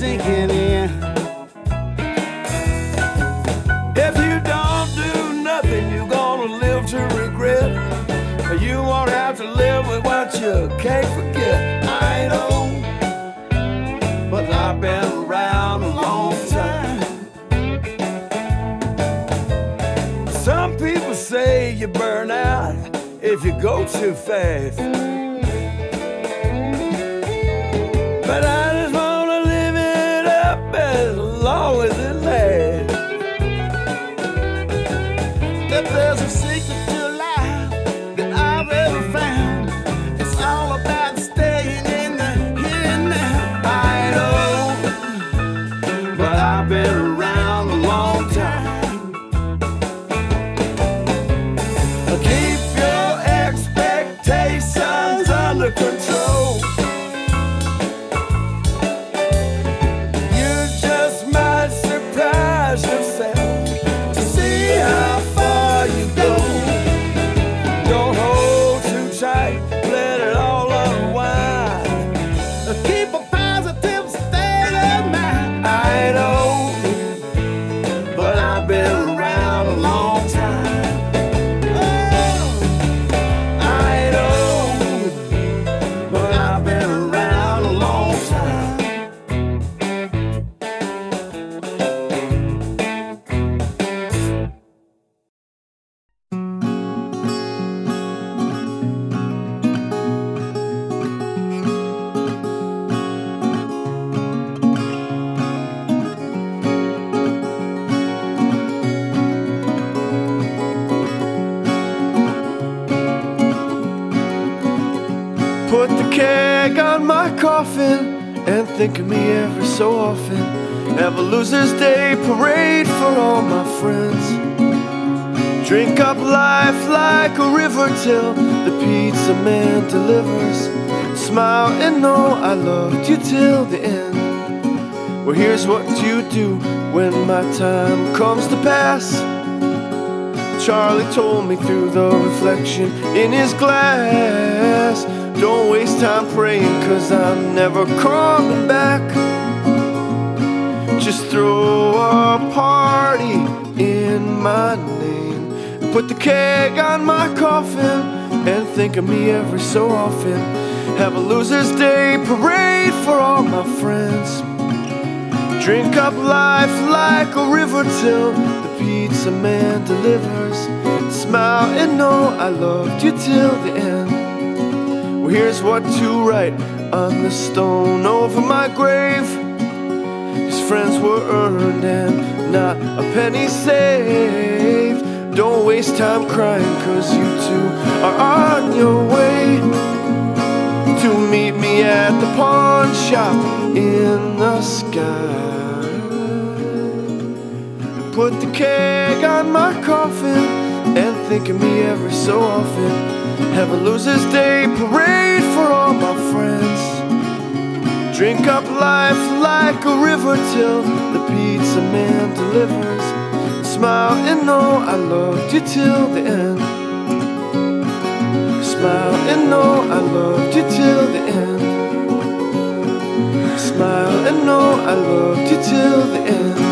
sinking in. If you don't do nothing, you're gonna live to regret. You won't have to live with what you can't forget. I know, but I've been around a long time. Some people say you burn out if you go too fast. But I keg on my coffin and think of me every so often. Have a loser's day parade for all my friends. Drink up life like a river till the pizza man delivers. Smile and know I loved you till the end. Well, here's what you do when my time comes to pass. Charlie told me through the reflection in his glass. Don't waste time praying, cause I'm never coming back. Just throw a party in my name. Put the keg on my coffin and think of me every so often. Have a loser's day parade for all my friends. Drink up life like a river till pizza man delivers. Smile and know I loved you till the end. Well, here's what to write on the stone over my grave. His friends were earned and not a penny saved. Don't waste time crying, cause you two are on your way to meet me at the pawn shop in the sky. Put the keg on my coffin and think of me every so often. Have a loser's day parade for all my friends. Drink up life like a river till the pizza man delivers. Smile and know I loved you till the end. Smile and know I loved you till the end. Smile and know I loved you till the end.